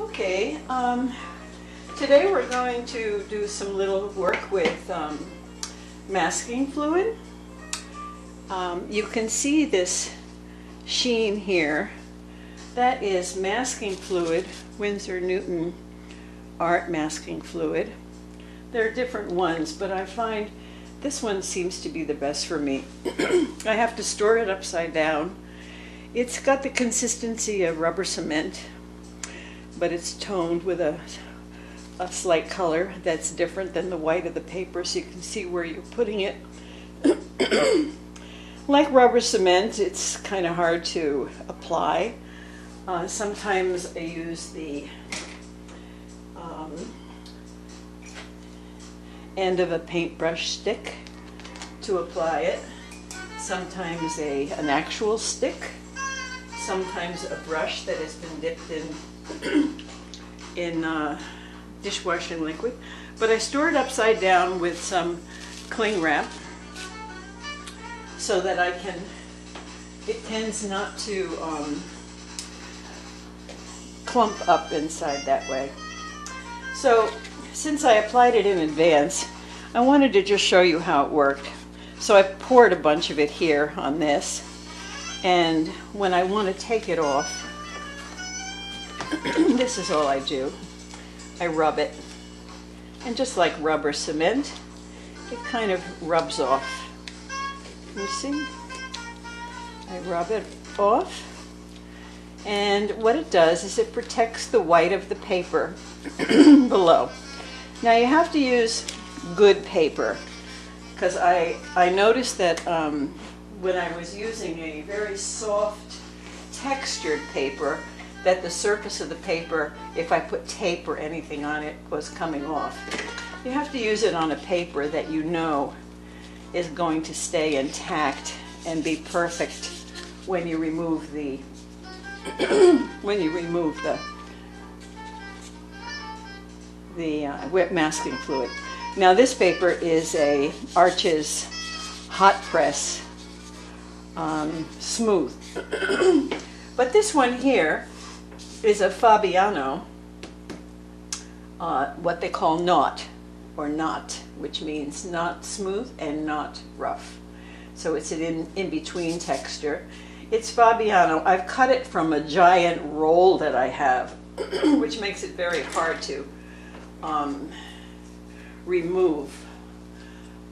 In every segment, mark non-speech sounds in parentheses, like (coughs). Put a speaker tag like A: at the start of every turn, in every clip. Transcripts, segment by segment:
A: Okay, um, today we're going to do some little work with um, masking fluid. Um, you can see this sheen here. That is masking fluid, Winsor Newton art masking fluid. There are different ones, but I find this one seems to be the best for me. (clears throat) I have to store it upside down. It's got the consistency of rubber cement, but it's toned with a, a slight color that's different than the white of the paper so you can see where you're putting it. (coughs) like rubber cement, it's kind of hard to apply. Uh, sometimes I use the um, end of a paintbrush stick to apply it. Sometimes a, an actual stick. Sometimes a brush that has been dipped in, (coughs) in uh, dishwashing liquid. But I store it upside down with some cling wrap so that I can, it tends not to um, clump up inside that way. So since I applied it in advance, I wanted to just show you how it worked. So I poured a bunch of it here on this, and when I want to take it off, (clears throat) this is all I do. I rub it, and just like rubber cement, it kind of rubs off. You see? I rub it off, and what it does is it protects the white of the paper (clears throat) below. Now you have to use good paper because I, I noticed that um, when I was using a very soft textured paper that the surface of the paper, if I put tape or anything on it, was coming off. You have to use it on a paper that you know is going to stay intact and be perfect when you remove the (clears throat) when you remove the the uh, wet masking fluid. Now this paper is a Arches hot press um, smooth. (clears throat) but this one here is a Fabiano, uh, what they call not or not, which means not smooth and not rough. So it's an in, in between texture. It's Fabiano. I've cut it from a giant roll that I have, (clears throat) which makes it very hard to um, remove.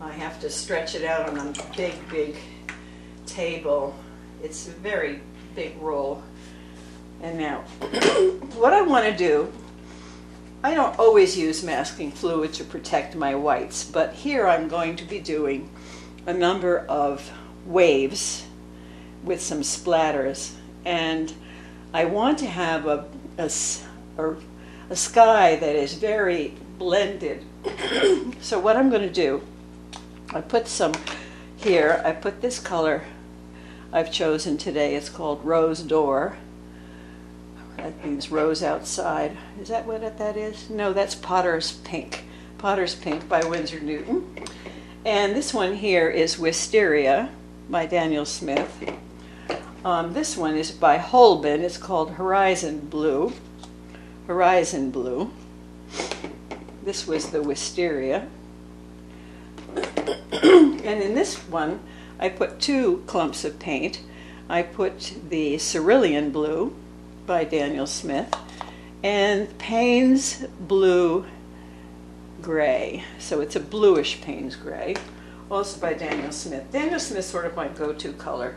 A: I have to stretch it out on a big, big table. It's a very big roll. And now, (coughs) what I want to do, I don't always use masking fluid to protect my whites, but here I'm going to be doing a number of waves with some splatters. And I want to have a, a, a, a sky that is very blended. (coughs) so what I'm going to do, I put some here, I put this color I've chosen today. It's called Rose D'Or. That means rose outside. Is that what that is? No, that's Potter's Pink. Potter's Pink by Winsor Newton. And this one here is Wisteria by Daniel Smith. Um, this one is by Holbein. It's called Horizon Blue. Horizon Blue. This was the Wisteria. (coughs) and in this one, I put two clumps of paint. I put the Cerulean Blue by Daniel Smith and Payne's Blue Gray. So it's a bluish Payne's Gray, also by Daniel Smith. Daniel Smith's sort of my go-to color.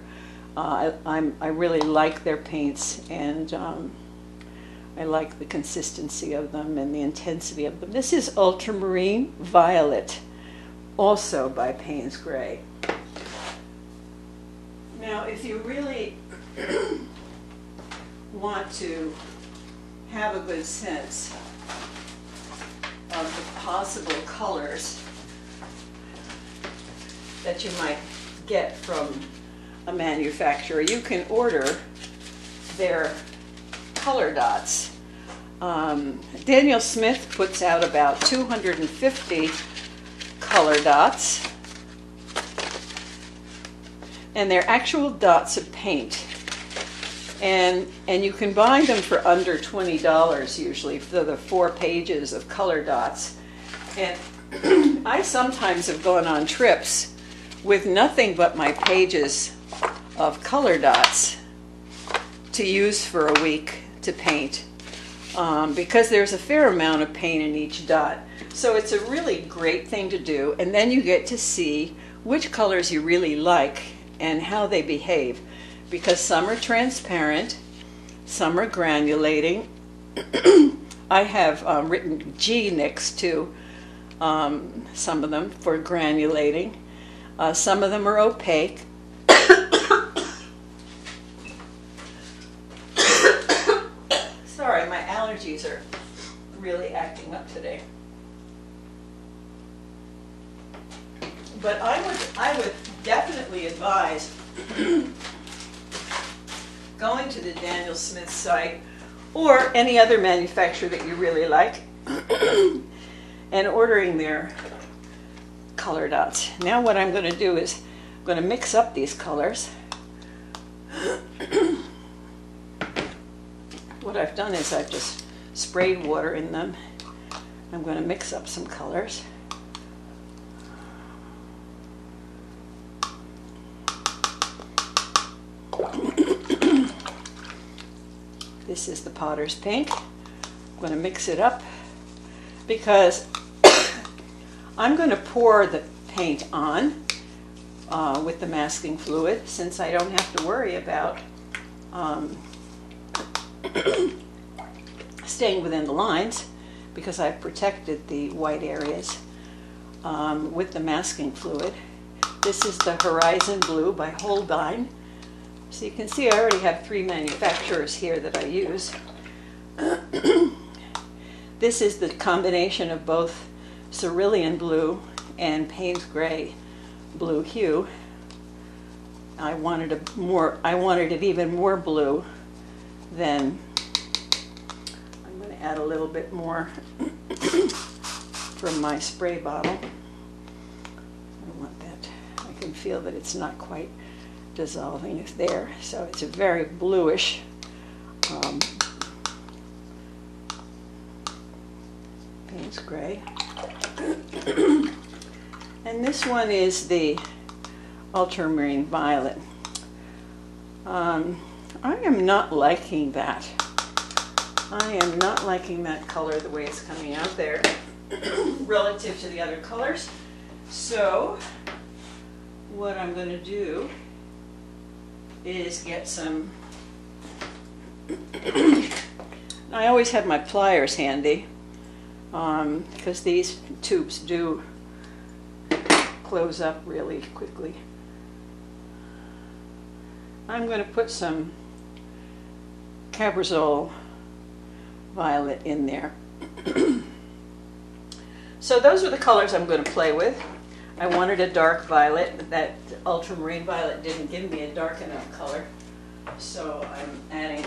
A: Uh, I, I, really like their paints and um, I like the consistency of them and the intensity of them. This is Ultramarine Violet, also by Payne's Gray. Now, if you really want to have a good sense of the possible colors that you might get from a manufacturer. You can order their color dots. Um, Daniel Smith puts out about 250 color dots. And they're actual dots of paint. And, and you can buy them for under $20 usually for the four pages of color dots. And (clears throat) I sometimes have gone on trips with nothing but my pages of color dots to use for a week to paint um, because there's a fair amount of paint in each dot. So it's a really great thing to do, and then you get to see which colors you really like and how they behave because some are transparent, some are granulating. (clears throat) I have um, written G next to um, some of them for granulating. Uh, some of them are opaque. (coughs) Sorry, my allergies are really acting up today. But I would, I would definitely advise going to the Daniel Smith site or any other manufacturer that you really like (coughs) and ordering their color dots. Now what I'm going to do is I'm going to mix up these colors. (coughs) what I've done is I've just sprayed water in them. I'm going to mix up some colors. (coughs) this is the Potter's Pink. I'm going to mix it up because (coughs) I'm going to pour the paint on uh, with the masking fluid since I don't have to worry about um, (coughs) staying within the lines because I've protected the white areas um, with the masking fluid. This is the Horizon Blue by Holbein. So you can see I already have three manufacturers here that I use. (coughs) this is the combination of both cerulean blue and Payne's gray blue hue. I wanted a more I wanted it even more blue than I'm going to add a little bit more (coughs) from my spray bottle. I want that. I can feel that it's not quite dissolving It's there. So it's a very bluish um, Payne's gray. (coughs) and this one is the ultramarine violet. Um, I am not liking that. I am not liking that color the way it's coming out there (coughs) relative to the other colors. So what I'm going to do is get some, I always have my pliers handy um, because these tubes do close up really quickly. I'm going to put some Carbazole violet in there. (clears throat) so those are the colors I'm going to play with. I wanted a dark violet. but That ultramarine violet didn't give me a dark enough color. So I'm adding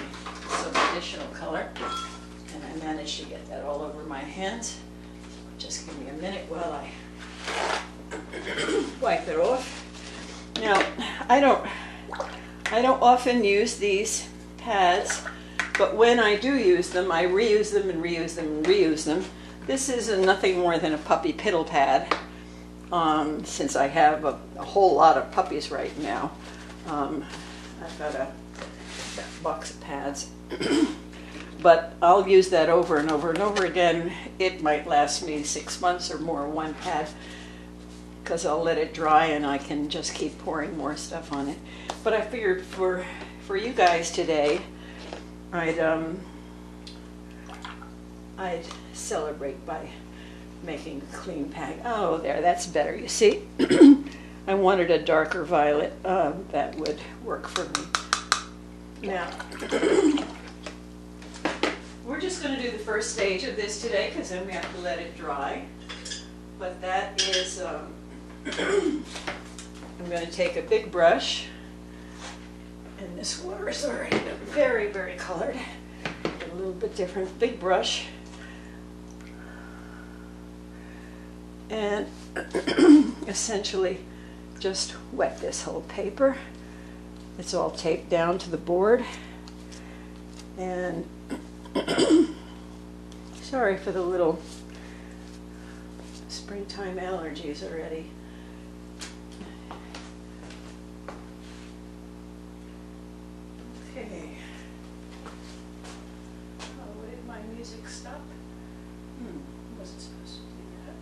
A: some additional color. And I managed to get that all over my hands. Just give me a minute while I (coughs) wipe it off. Now, I don't, I don't often use these pads, but when I do use them, I reuse them and reuse them and reuse them. This is nothing more than a puppy piddle pad um, since I have a, a, whole lot of puppies right now. Um, I've got a box of pads. (clears throat) but I'll use that over and over and over again. It might last me six months or more, one pad, because I'll let it dry and I can just keep pouring more stuff on it. But I figured for, for you guys today, I'd, um, I'd celebrate by making a clean pack. Oh, there, that's better. You see, (coughs) I wanted a darker violet. Uh, that would work for me. Now, (coughs) we're just going to do the first stage of this today because then we have to let it dry. But that is, um, (coughs) I'm going to take a big brush, and this water is already very, very colored. A little bit different. Big brush. And (clears throat) essentially just wet this whole paper. It's all taped down to the board. And (clears throat) sorry for the little springtime allergies already. Okay. Oh, where did my music stop? Hmm, wasn't supposed to do that.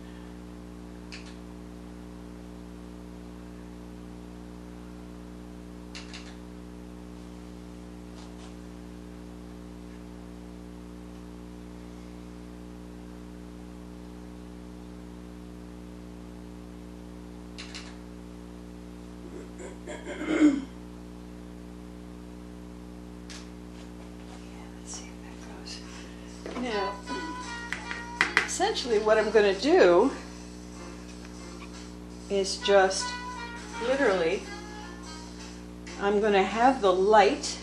A: Yeah, let's see if that goes. Now, essentially what I'm going to do is just literally, I'm going to have the light.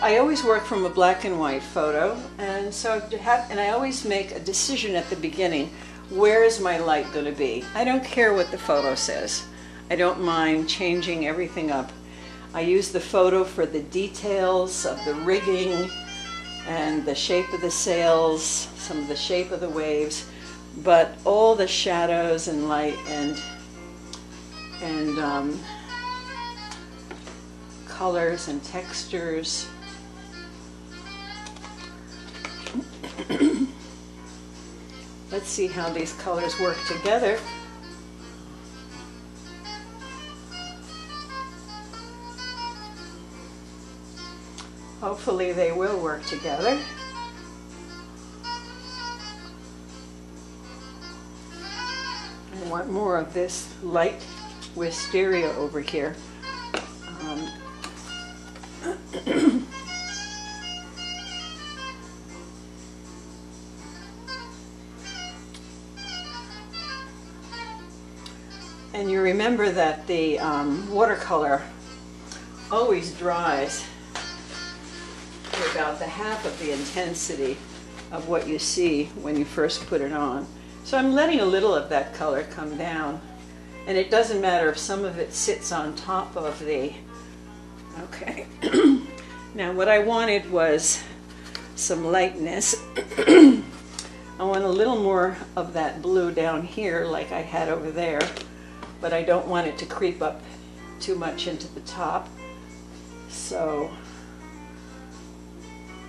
A: I always work from a black and white photo, and so to have, and I always make a decision at the beginning. Where is my light going to be? I don't care what the photo says. I don't mind changing everything up. I use the photo for the details of the rigging and the shape of the sails, some of the shape of the waves, but all the shadows and light and and um, colors and textures. (coughs) Let's see how these colors work together. Hopefully they will work together. I want more of this light wisteria over here. Um, (coughs) and you remember that the um, watercolor always dries about the half of the intensity of what you see when you first put it on. So I'm letting a little of that color come down. And it doesn't matter if some of it sits on top of the, okay. (clears throat) now what I wanted was some lightness. (clears throat) I want a little more of that blue down here like I had over there, but I don't want it to creep up too much into the top. So,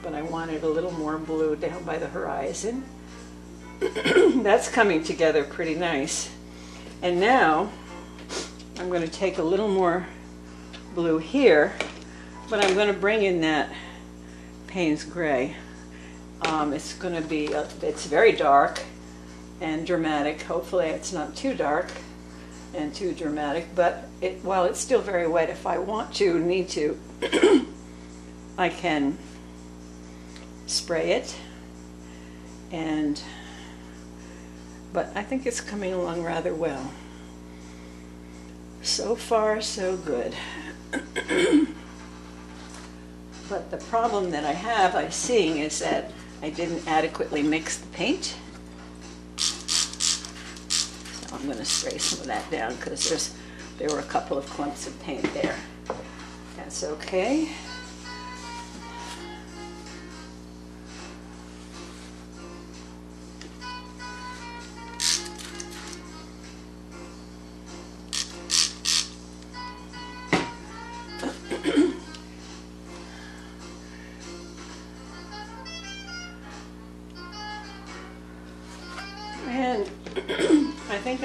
A: but I wanted a little more blue down by the horizon. (clears throat) That's coming together pretty nice. And now I'm going to take a little more blue here, but I'm going to bring in that Payne's Gray. Um, it's going to be, uh, it's very dark and dramatic. Hopefully it's not too dark and too dramatic, but it, while it's still very wet, if I want to, need to, (clears throat) I can spray it and but I think it's coming along rather well. So far, so good. (coughs) but the problem that I have, I'm seeing, is that I didn't adequately mix the paint. So I'm going to spray some of that down because there's there were a couple of clumps of paint there. That's okay.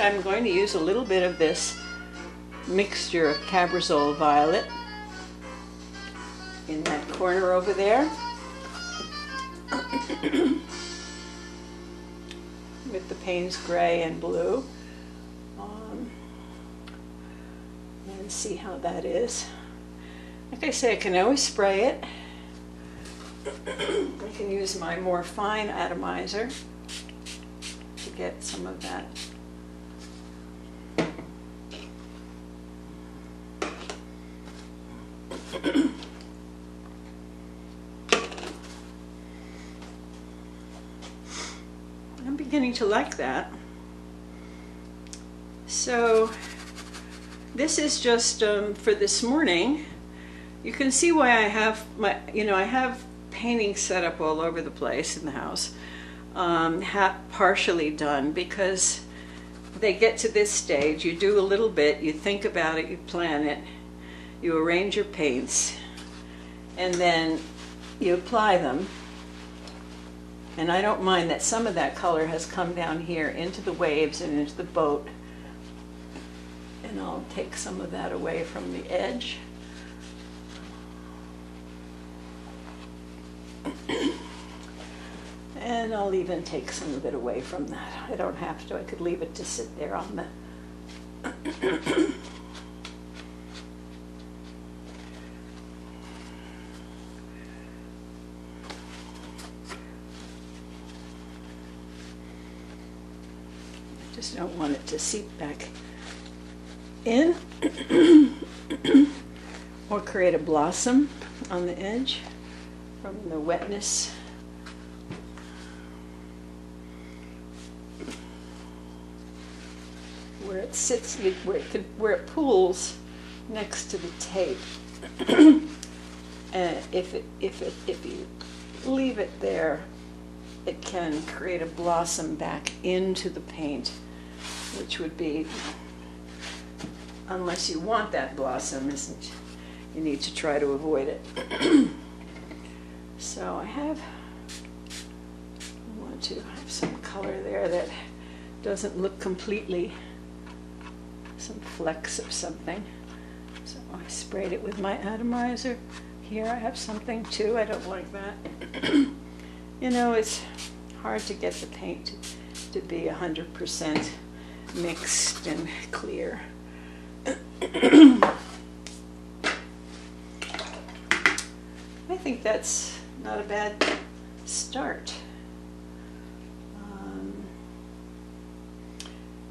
A: I'm going to use a little bit of this mixture of Carbazole Violet in that corner over there. (coughs) With the Payne's Gray and Blue. Um, and see how that is. Like I say, I can always spray it. (coughs) I can use my more fine atomizer to get some of that. I'm beginning to like that. So this is just um, for this morning. You can see why I have my, you know, I have painting set up all over the place in the house, um, partially done because they get to this stage. You do a little bit, you think about it, you plan it, you arrange your paints, and then you apply them. And I don't mind that some of that color has come down here into the waves and into the boat. And I'll take some of that away from the edge. And I'll even take some of it away from that. I don't have to, I could leave it to sit there on the. Just don't want it to seep back in (coughs) or create a blossom on the edge from the wetness. Where it sits, where it, could, where it pools next to the tape. and (coughs) uh, if it, if it, if you leave it there, it can create a blossom back into the paint, which would be, unless you want that blossom, isn't, you need to try to avoid it. (clears throat) so I have, I want to have some color there that doesn't look completely, some flecks of something. So I sprayed it with my atomizer. Here I have something too, I don't like that. (clears throat) You know, it's hard to get the paint to, to be 100% mixed and clear. I think that's not a bad start. Um,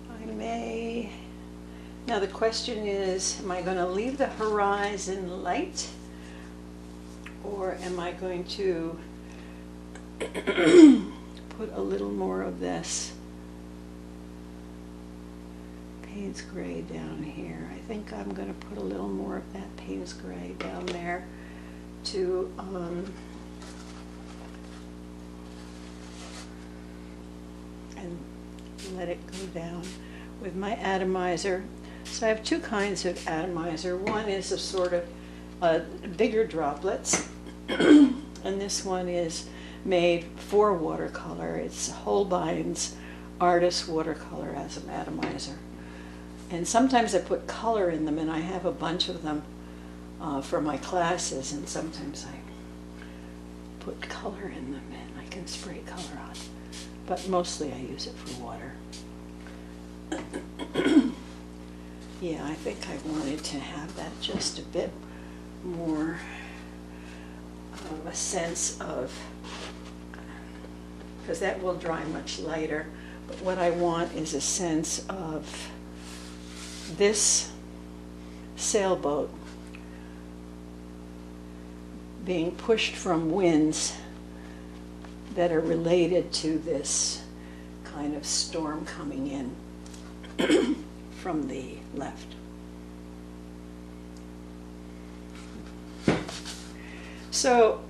A: I may, now the question is, am I going to leave the horizon light? Or am I going to (clears throat) put a little more of this Payne's Gray down here. I think I'm going to put a little more of that Payne's Gray down there to um, and let it go down with my atomizer. So I have two kinds of atomizer. One is a sort of uh, bigger droplets, (clears throat) and this one is made for watercolor. It's Holbein's Artist Watercolor as an atomizer. And sometimes I put color in them, and I have a bunch of them uh, for my classes, and sometimes I put color in them, and I can spray color on. But mostly I use it for water. (coughs) yeah, I think I wanted to have that just a bit more of a sense of because that will dry much lighter. But what I want is a sense of this sailboat being pushed from winds that are related to this kind of storm coming in (clears throat) from the left. So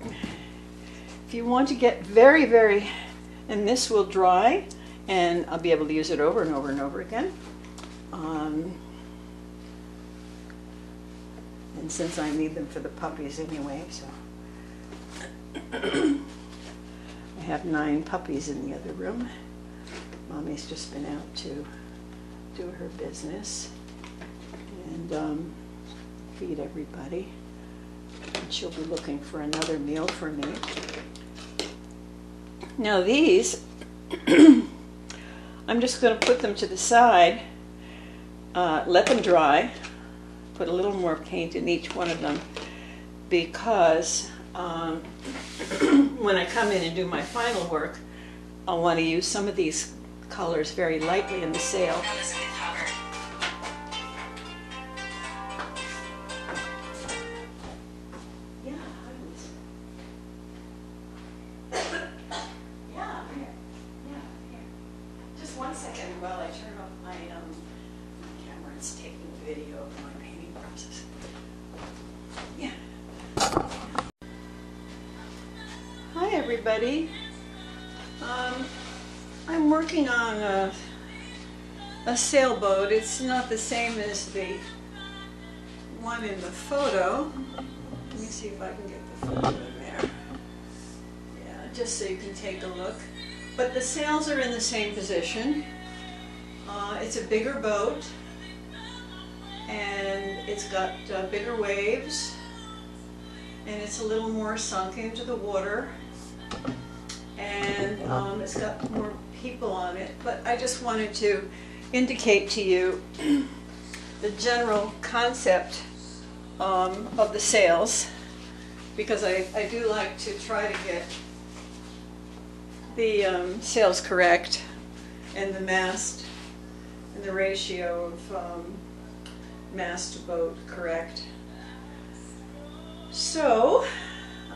A: if you want to get very, very and this will dry and I'll be able to use it over and over and over again. Um, and since I need them for the puppies anyway, so. I have nine puppies in the other room. Mommy's just been out to do her business and um, feed everybody. And she'll be looking for another meal for me. Now these, (clears throat) I'm just going to put them to the side, uh, let them dry, put a little more paint in each one of them because um, (clears throat) when I come in and do my final work, I'll want to use some of these colors very lightly in the sail. Not the same as the one in the photo. Let me see if I can get the photo in there. Yeah, just so you can take a look. But the sails are in the same position. Uh, it's a bigger boat and it's got uh, bigger waves and it's a little more sunk into the water and um, it's got more people on it. But I just wanted to indicate to you the general concept um, of the sails because I, I do like to try to get the um, sails correct and the mast and the ratio of um, mast to boat correct. So,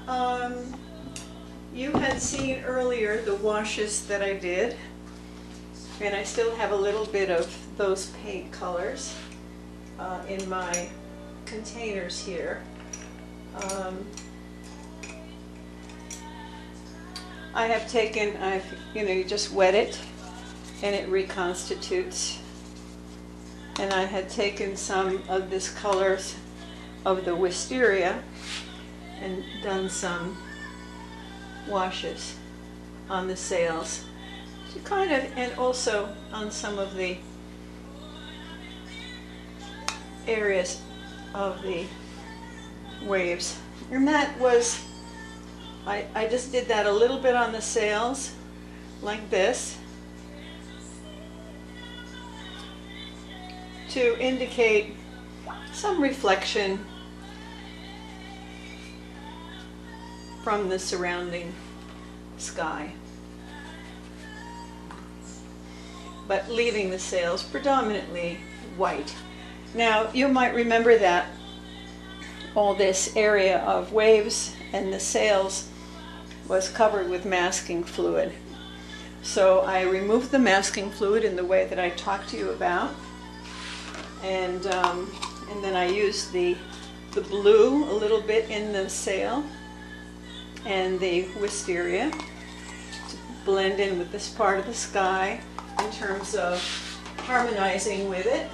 A: um, you had seen earlier the washes that I did, and I still have a little bit of those paint colors uh, in my containers here. Um, I have taken, I've, you know, you just wet it and it reconstitutes. And I had taken some of this colors of the wisteria and done some washes on the sails to kind of, and also on some of the areas of the waves. And that was, I, I just did that a little bit on the sails, like this, to indicate some reflection from the surrounding sky. But leaving the sails predominantly white. Now, you might remember that all this area of waves and the sails was covered with masking fluid. So I removed the masking fluid in the way that I talked to you about. And, um, and then I used the, the blue a little bit in the sail and the wisteria to blend in with this part of the sky in terms of harmonizing with it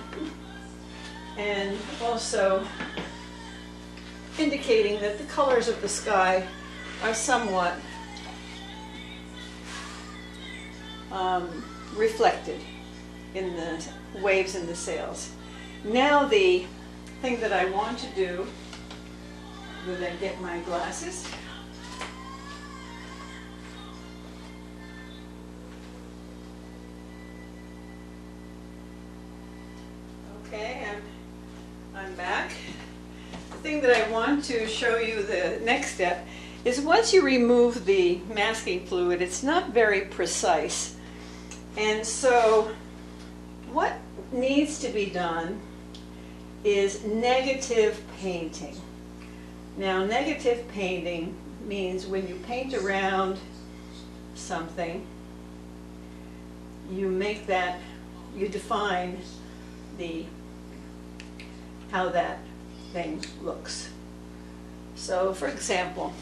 A: and also indicating that the colors of the sky are somewhat um, reflected in the waves and the sails. Now the thing that I want to do, when I get my glasses, Okay, I'm, I'm back. The thing that I want to show you the next step is once you remove the masking fluid, it's not very precise. And so what needs to be done is negative painting. Now, negative painting means when you paint around something, you make that, you define the how that thing looks. So for example,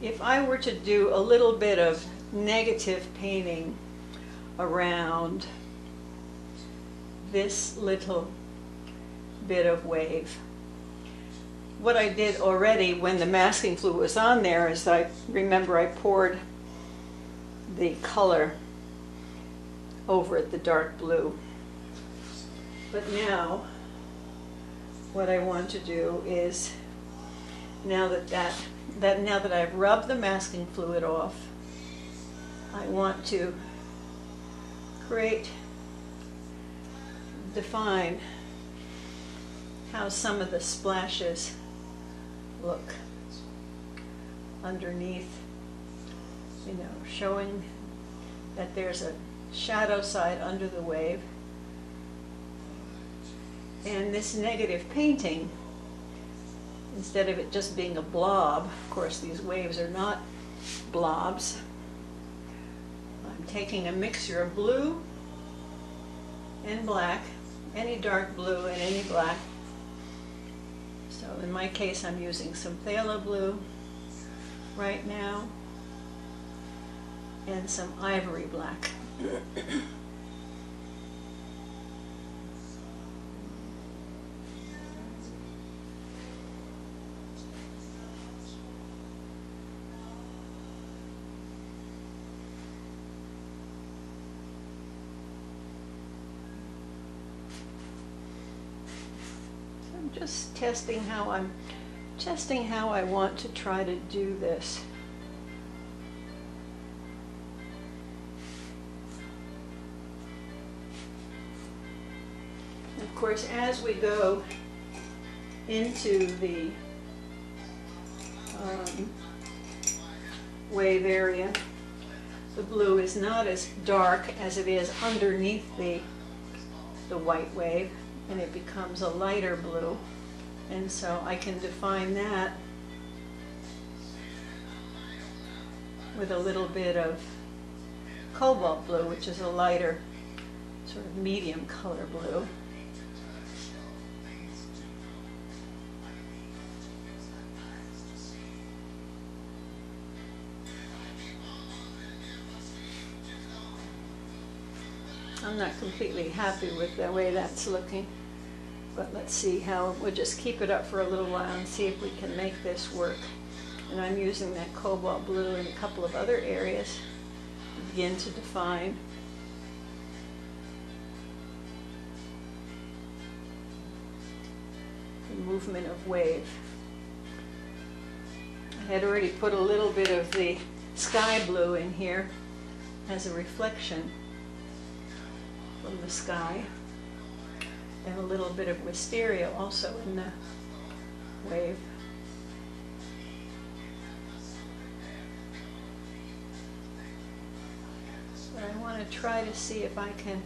A: if I were to do a little bit of negative painting around this little bit of wave, what I did already when the masking fluid was on there is I remember I poured the color over it, the dark blue. But now, what I want to do is, now that that, that now that I've rubbed the masking fluid off, I want to create, define how some of the splashes look underneath, you know, showing that there's a shadow side under the wave. And this negative painting, instead of it just being a blob, of course these waves are not blobs, I'm taking a mixture of blue and black, any dark blue and any black. So in my case I'm using some phthalo blue right now. and some ivory black. (coughs) (coughs) (coughs) just testing how I'm testing how I want to try to do this. Of course, as we go into the um, wave area, the blue is not as dark as it is underneath the, the white wave, and it becomes a lighter blue. And so I can define that with a little bit of cobalt blue, which is a lighter, sort of medium color blue. I'm not completely happy with the way that's looking, but let's see how, we'll just keep it up for a little while and see if we can make this work. And I'm using that cobalt blue in a couple of other areas to begin to define. the movement of wave. I had already put a little bit of the sky blue in here as a reflection from the sky and a little bit of wisteria also in the wave. But I want to try to see if I can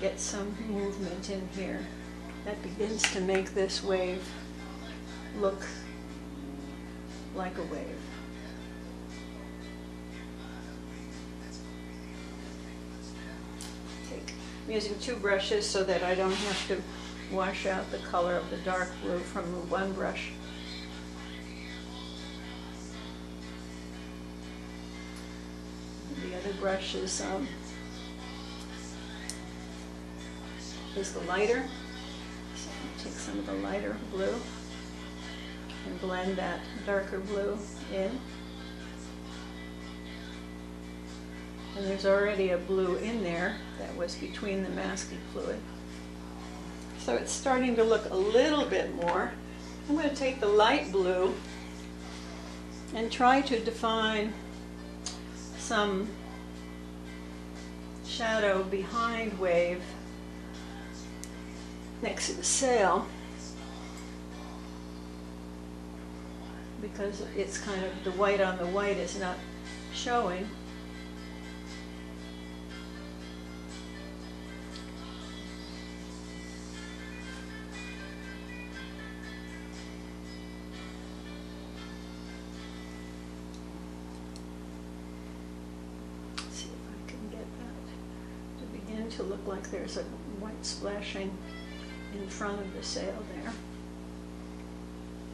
A: get some movement in here that begins to make this wave look like a wave. I'm using two brushes so that I don't have to wash out the color of the dark blue from the one brush. The other brush is, um, is the lighter. So to take some of the lighter blue and blend that darker blue in. And there's already a blue in there that was between the masking fluid. So it's starting to look a little bit more. I'm going to take the light blue and try to define some shadow behind wave next to the sail because it's kind of the white on the white is not showing. Look there's a white splashing in front of the sail there.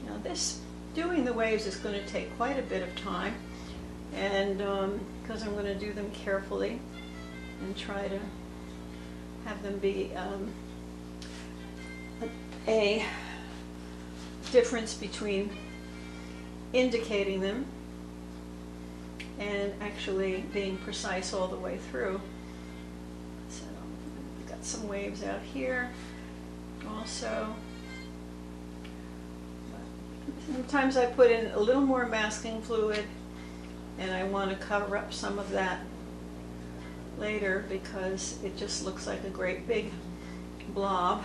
A: Now this, doing the waves is going to take quite a bit of time and because I'm going to do them carefully and try to have them be um, a difference between indicating them and actually being precise all the way through. Some waves out here also. Sometimes I put in a little more masking fluid and I want to cover up some of that later because it just looks like a great big blob.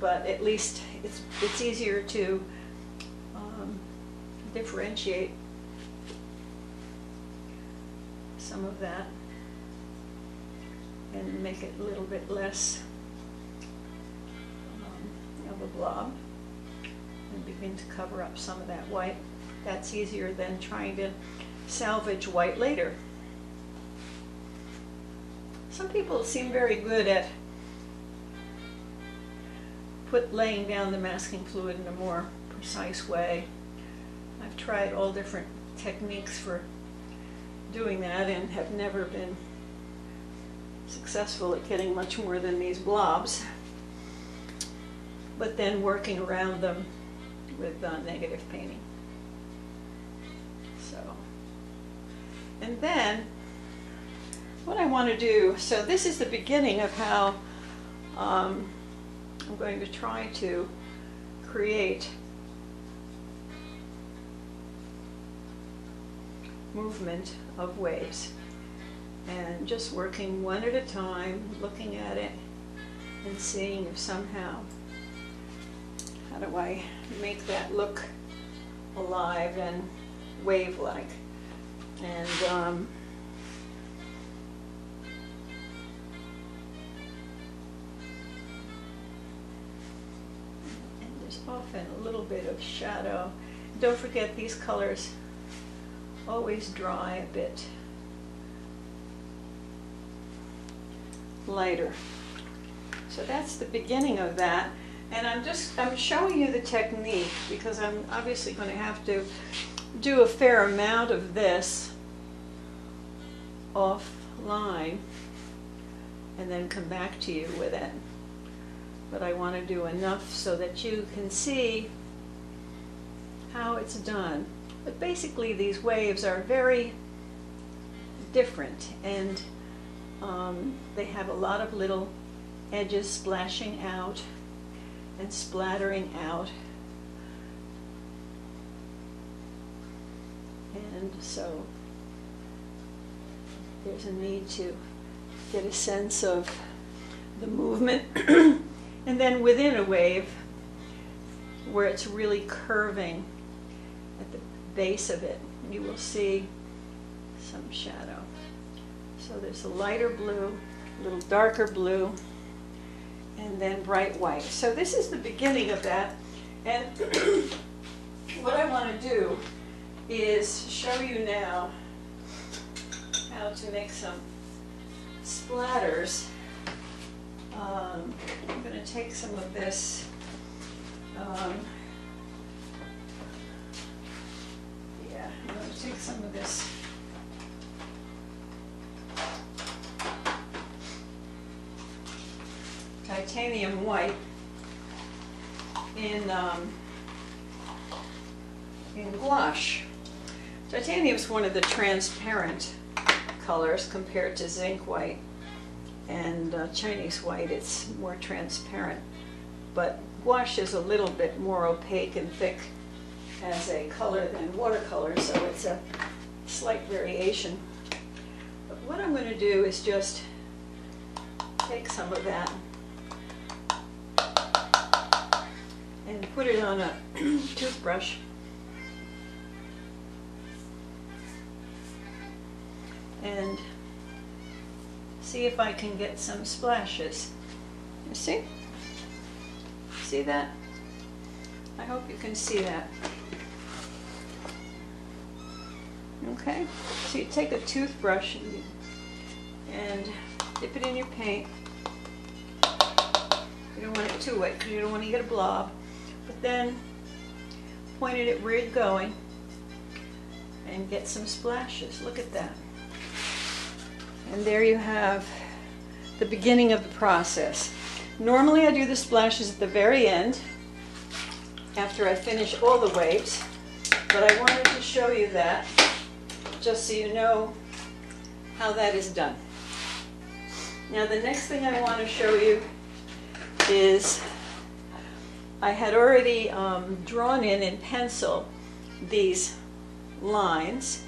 A: But at least it's, it's easier to um, differentiate some of that and make it a little bit less um, of a blob and begin to cover up some of that white. That's easier than trying to salvage white later. Some people seem very good at put laying down the masking fluid in a more precise way. I've tried all different techniques for doing that and have never been successful at getting much more than these blobs. But then working around them with uh, negative painting. So, and then what I want to do, so this is the beginning of how um, I'm going to try to create movement of waves and just working one at a time, looking at it and seeing if somehow, how do I make that look alive and wave-like. And um, often a little bit of shadow. Don't forget these colors always dry a bit lighter. So that's the beginning of that. And I'm just, I'm showing you the technique because I'm obviously going to have to do a fair amount of this offline and then come back to you with it. But I want to do enough so that you can see how it's done. But basically these waves are very different and um, they have a lot of little edges splashing out and splattering out. And so there's a need to get a sense of the movement. (clears throat) and then within a wave, where it's really curving at the base of it, you will see some shadow. So there's a lighter blue, a little darker blue, and then bright white. So this is the beginning of that. And (clears throat) what I want to do is show you now how to make some splatters. Um, I'm going to take some of this um, yeah, I'm going to take some of this titanium white in um, in gouache. Titanium is one of the transparent colors compared to zinc white and uh, Chinese white. It's more transparent, but gouache is a little bit more opaque and thick as a color than watercolor, so it's a slight variation. But what I'm going to do is just take some of that put it on a (clears throat) toothbrush. And see if I can get some splashes. You see? See that? I hope you can see that. Okay, so you take a toothbrush and, and dip it in your paint. You don't want it too wet because you don't want to get a blob. But then point it at where you're going and get some splashes. Look at that. And there you have the beginning of the process. Normally I do the splashes at the very end after I finish all the waves, but I wanted to show you that just so you know how that is done. Now the next thing I want to show you is I had already um, drawn in in pencil these lines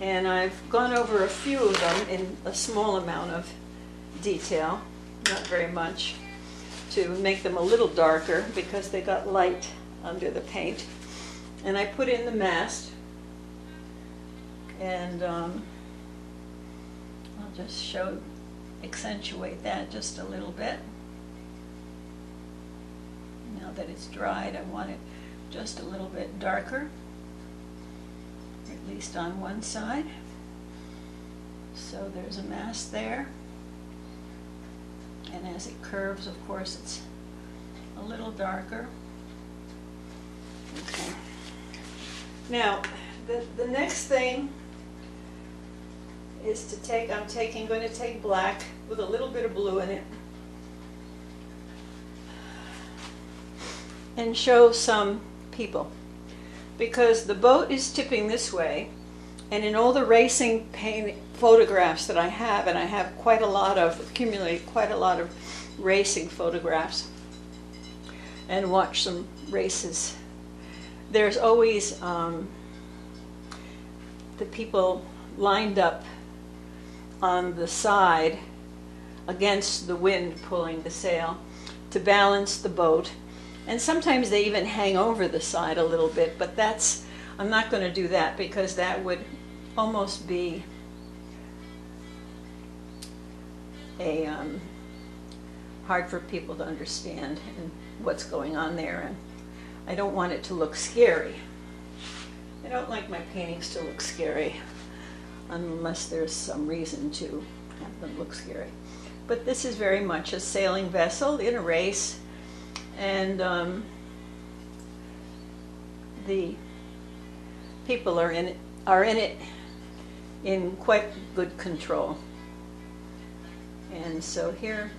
A: and I've gone over a few of them in a small amount of detail, not very much, to make them a little darker because they got light under the paint. And I put in the mast and um, I'll just show, accentuate that just a little bit. Now that it's dried, I want it just a little bit darker, at least on one side. So there's a mass there. And as it curves, of course, it's a little darker. Okay. Now, the, the next thing is to take, I'm taking, going to take black with a little bit of blue in it. And show some people. Because the boat is tipping this way, and in all the racing photographs that I have, and I have quite a lot of, accumulated quite a lot of racing photographs, and watch some races, there's always um, the people lined up on the side against the wind pulling the sail to balance the boat. And sometimes they even hang over the side a little bit, but that's, I'm not going to do that because that would almost be a um, hard for people to understand and what's going on there. And I don't want it to look scary. I don't like my paintings to look scary unless there's some reason to have them look scary. But this is very much a sailing vessel in a race, and um, the people are in it, are in it in quite good control. And so here,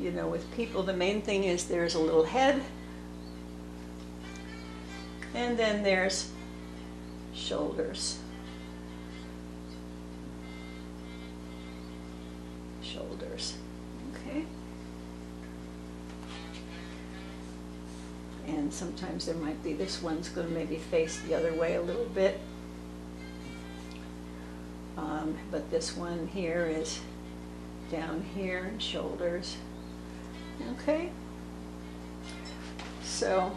A: you know, with people, the main thing is there's a little head, and then there's shoulders. Shoulders, And sometimes there might be, this one's going to maybe face the other way a little bit. Um, but this one here is down here and shoulders. Okay? So,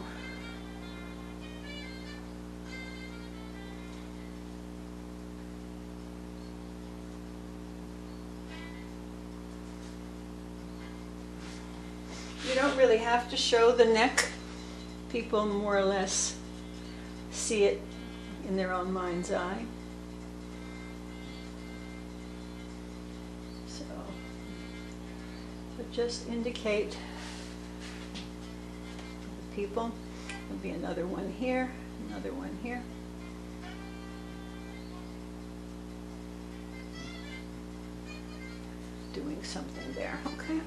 A: you don't really have to show the neck. People more or less see it in their own mind's eye. So, but just indicate the people. There'll be another one here, another one here. Doing something there, okay?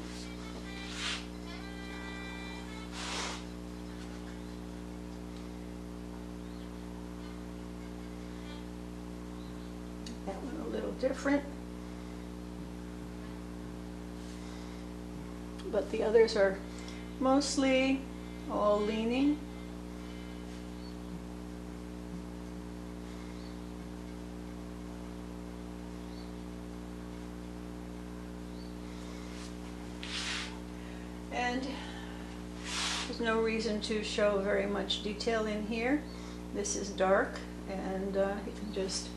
A: Different. But the others are mostly all leaning. And there's no reason to show very much detail in here. This is dark and uh, you can just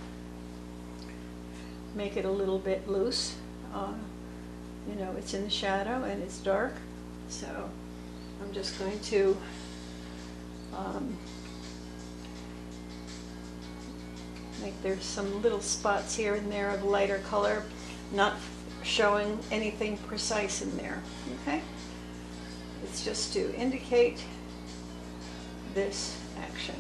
A: make it a little bit loose. Uh, you know, it's in the shadow and it's dark, so I'm just going to um, make there's some little spots here and there of lighter color, not showing anything precise in there, okay? It's just to indicate this action.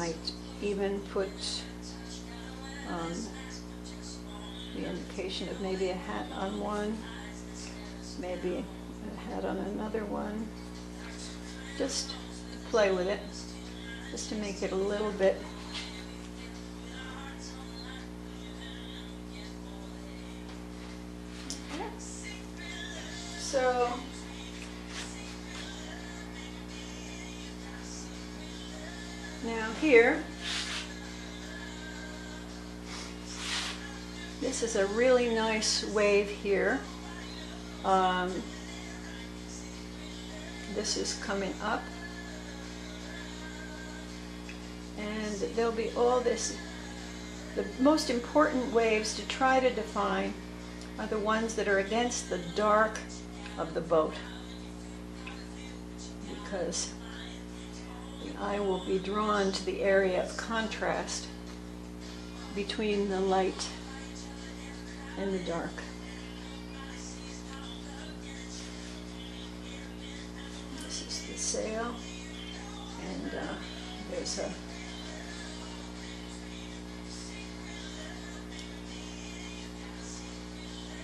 A: Might even put um, the indication of maybe a hat on one, maybe a hat on another one, just to play with it, just to make it a little bit So Now here, this is a really nice wave here. Um, this is coming up. And there'll be all this, the most important waves to try to define are the ones that are against the dark of the boat. Because eye will be drawn to the area of contrast between the light and the dark. This is the sail, and uh, there's a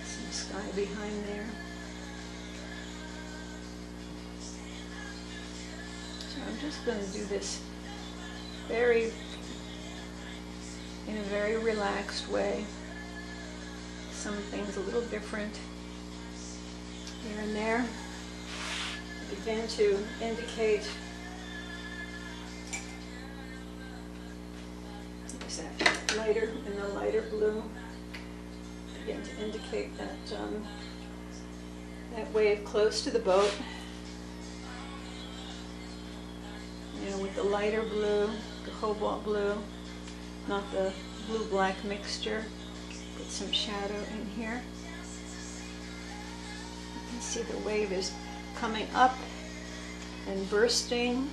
A: some sky behind there. Just going to do this very, in a very relaxed way. Some things a little different here and there. Begin to indicate is that lighter in the lighter blue. Begin to indicate that um, that wave close to the boat. The lighter blue, the cobalt blue, not the blue-black mixture. Put some shadow in here. You can see the wave is coming up and bursting.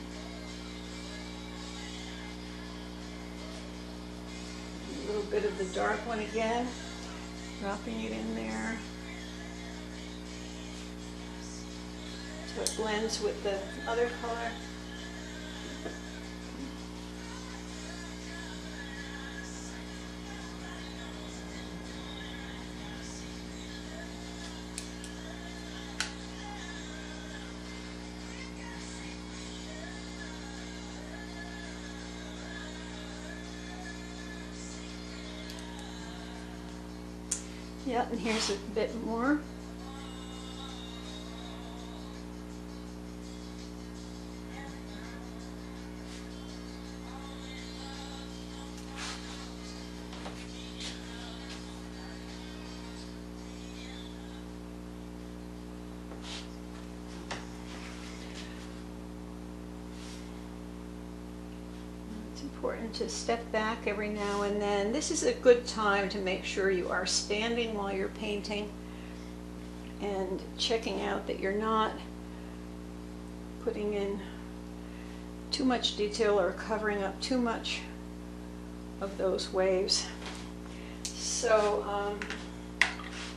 A: A little bit of the dark one again, dropping it in there. So it blends with the other color. And here's a bit more. To step back every now and then. This is a good time to make sure you are standing while you're painting and checking out that you're not putting in too much detail or covering up too much of those waves. So um,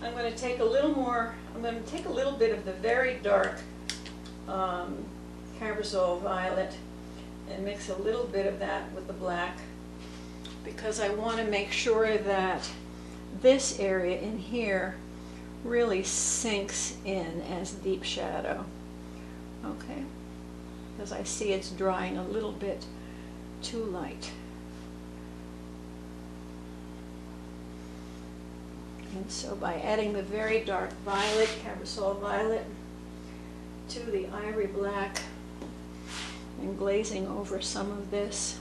A: I'm going to take a little more, I'm going to take a little bit of the very dark um, Carbazole violet and mix a little bit of that with the black because I want to make sure that this area in here really sinks in as deep shadow. Okay, because I see it's drying a little bit too light. And so by adding the very dark violet, Carbazole violet, to the ivory black, and glazing over some of this.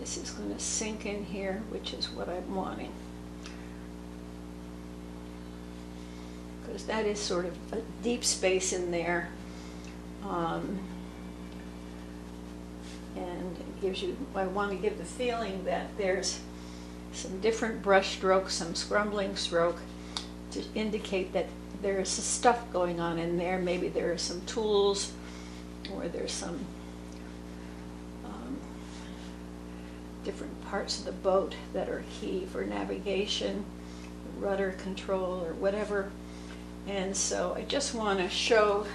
A: This is going to sink in here, which is what I'm wanting. Because that is sort of a deep space in there. Um, and it gives you, I want to give the feeling that there's some different brush strokes, some scrumbling stroke to indicate that there's stuff going on in there. Maybe there are some tools or there's some um, different parts of the boat that are key for navigation, rudder control or whatever. And so I just want to show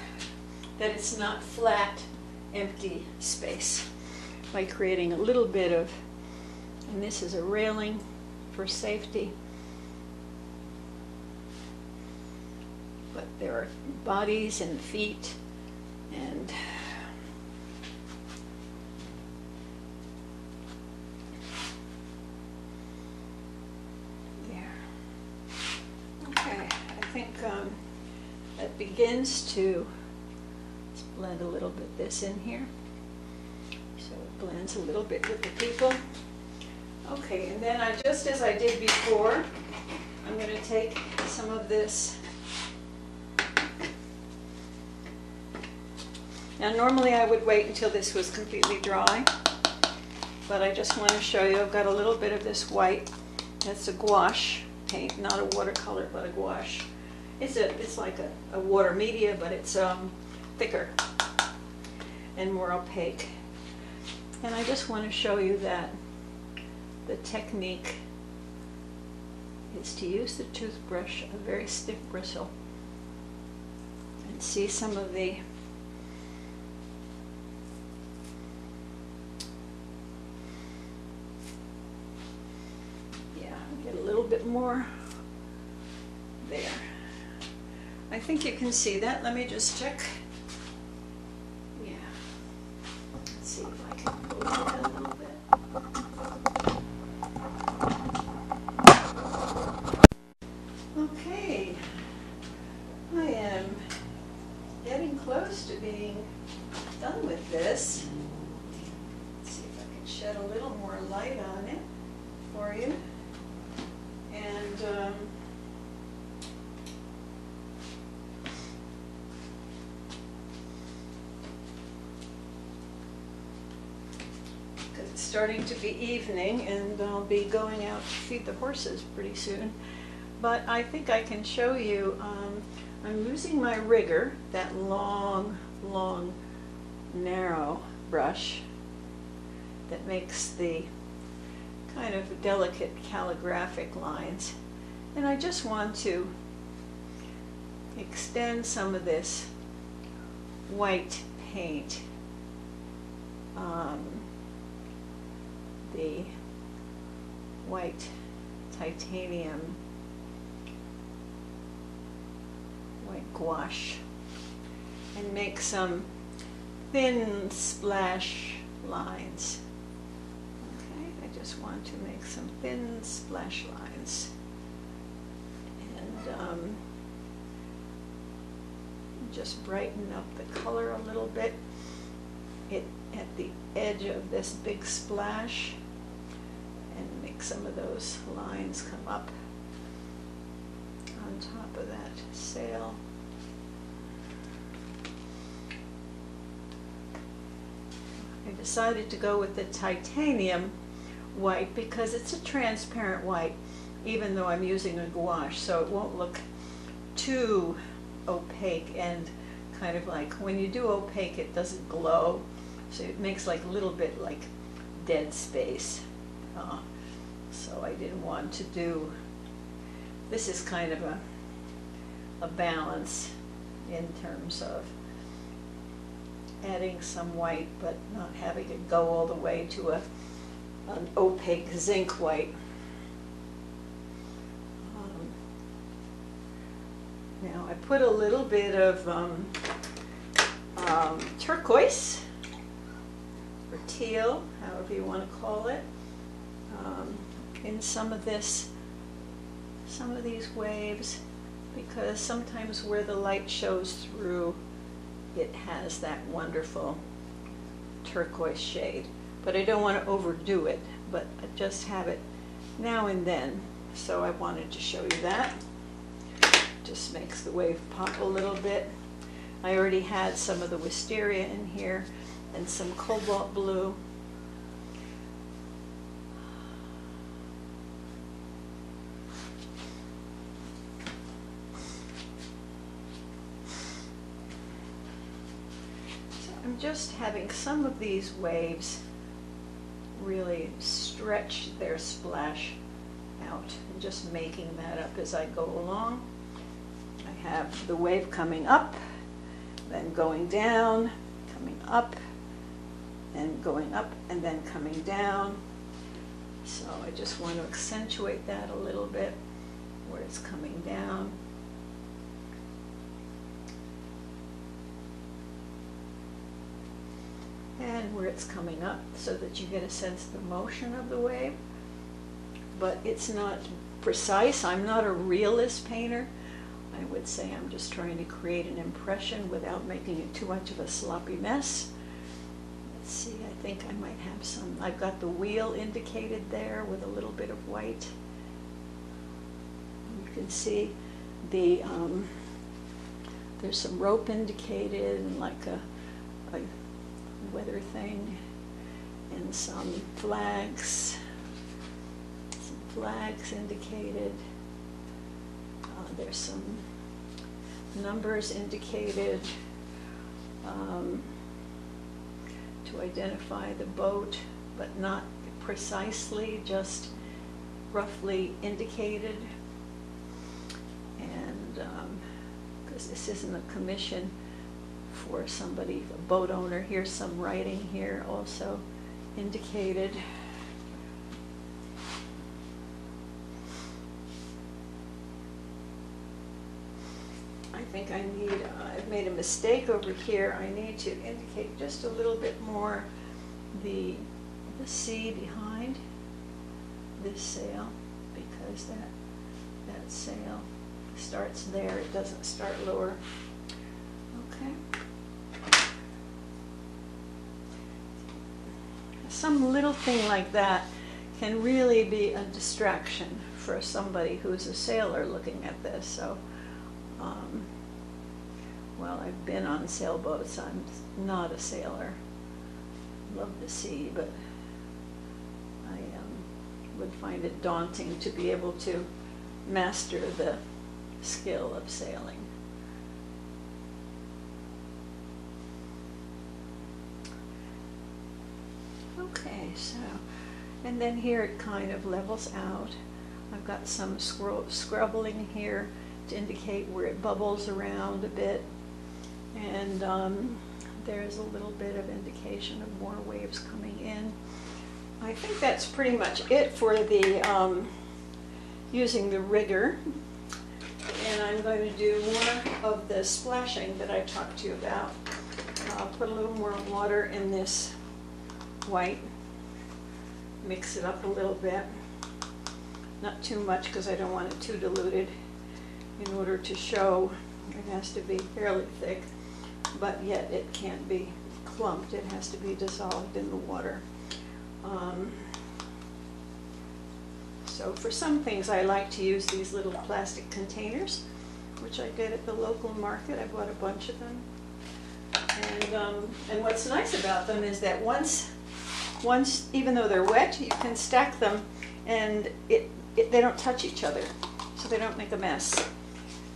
A: that it's not flat, empty space by creating a little bit of, and this is a railing for safety. But there are bodies and feet and there. Okay, I think um, that begins to let's blend a little bit this in here. So it blends a little bit with the people. Okay, and then I just as I did before, I'm going to take some of this Now normally I would wait until this was completely dry, but I just want to show you, I've got a little bit of this white. It's a gouache paint, not a watercolor, but a gouache. It's a, it's like a, a water media, but it's um, thicker and more opaque. And I just want to show you that the technique is to use the toothbrush, a very stiff bristle, and see some of the more. There. I think you can see that. Let me just check. Yeah. Let's see if I can move it a little bit. Okay. I am getting close to being done with this. Let's see if I can shed a little more light on it for you. And um, because it's starting to be evening and I'll be going out to feed the horses pretty soon. But I think I can show you, um, I'm using my rigger, that long, long, narrow brush that makes the kind of delicate calligraphic lines. And I just want to extend some of this white paint, um, the white titanium, white gouache, and make some thin splash lines. Okay, I just want to make some thin splash lines. And um, just brighten up the color a little bit. It at the edge of this big splash and make some of those lines come up on top of that sail. I decided to go with the titanium white because it's a transparent white, even though I'm using a gouache, so it won't look too opaque and kind of like, when you do opaque, it doesn't glow, so it makes like a little bit like dead space. Uh, so I didn't want to do, this is kind of a, a balance in terms of adding some white, but not having it go all the way to a, an opaque zinc white. Um, Now, I put a little bit of um, um, turquoise, teal, however you want to call it, um, in some of this, some of these waves, because sometimes where the light shows through, it has that wonderful turquoise shade. But I don't want to overdo it, but I just have it now and then. So I wanted to show you that. Just makes the wave pop a little bit. I already had some of the wisteria in here and some cobalt blue. So I'm just having some of these waves really stretch their splash out and just making that up as I go along. I have the wave coming up, then going down, coming up, and going up, and then coming down. So I just want to accentuate that a little bit where it's coming down. and where it's coming up so that you get a sense of the motion of the wave. But it's not precise. I'm not a realist painter. I would say I'm just trying to create an impression without making it too much of a sloppy mess. Let's see, I think I might have some. I've got the wheel indicated there with a little bit of white. You can see the um, there's some rope indicated and like a, a weather thing and some flags, some flags indicated. Uh, there's some numbers indicated um, to identify the boat, but not precisely, just roughly indicated. And um, because this isn't a commission, for somebody, a boat owner. Here's some writing here also indicated. I've made a mistake over here. I need to indicate just a little bit more the, the sea behind this sail because that, that sail starts there. It doesn't start lower. Okay. Some little thing like that can really be a distraction for somebody who's a sailor looking at this. So, um, well, I've been on sailboats. I'm not a sailor. Love the sea, but I um, would find it daunting to be able to master the skill of sailing. Okay, so, and then here it kind of levels out. I've got some scrubbling here to indicate where it bubbles around a bit. And um, there's a little bit of indication of more waves coming in. I think that's pretty much it for the um, using the rigger. And I'm going to do more of the splashing that I talked to you about. I'll put a little more water in this white, mix it up a little bit. Not too much because I don't want it too diluted. In order to show, it has to be fairly thick, but yet it can't be clumped. It has to be dissolved in the water. Um, so for some things, I like to use these little plastic containers, which I get at the local market. I bought a bunch of them. And, um, and what's nice about them is that once, once, even though they're wet, you can stack them and it, it, they don't touch each other, so they don't make a mess.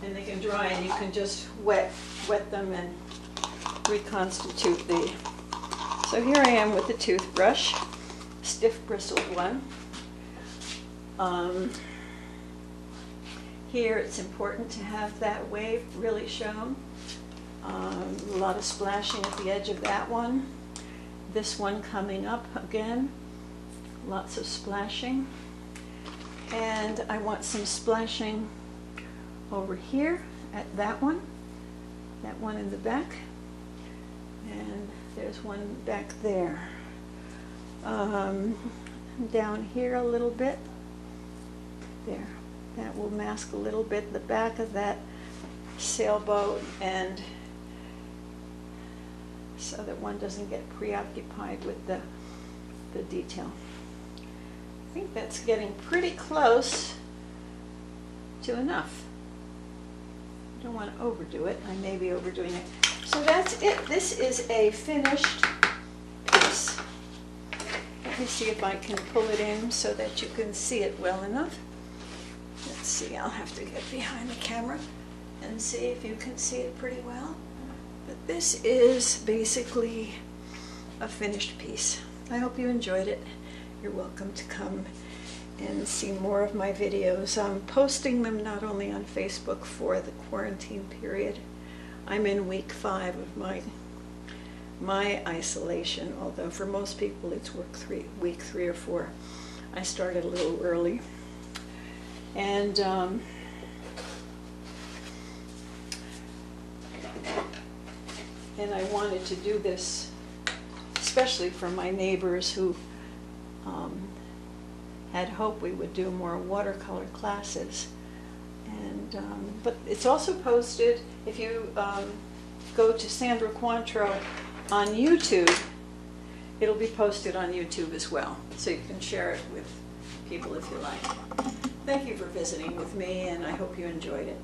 A: And they can dry and you can just wet, wet them and reconstitute the. So here I am with the toothbrush, stiff bristled one. Um, here it's important to have that wave really shown. Um, a lot of splashing at the edge of that one. This one coming up again, lots of splashing. And I want some splashing over here at that one, that one in the back. There's one back there. Um, down here a little bit. There. That will mask a little bit the back of that sailboat and so that one doesn't get preoccupied with the, the detail. I think that's getting pretty close to enough. I don't want to overdo it. I may be overdoing it. So that's it. This is a finished piece. Let me see if I can pull it in so that you can see it well enough. Let's see, I'll have to get behind the camera and see if you can see it pretty well. But this is basically a finished piece. I hope you enjoyed it. You're welcome to come and see more of my videos. I'm posting them not only on Facebook for the quarantine period. I'm in week five of my my isolation, although for most people it's work three, week three or four. I started a little early. And um, and I wanted to do this especially for my neighbors who um, had hoped we would do more watercolor classes. And, um, but it's also posted, if you um, go to Sandra Cointreau on YouTube, it'll be posted on YouTube as well, so you can share it with people if you like. Thank you for visiting with me, and I hope you enjoyed it.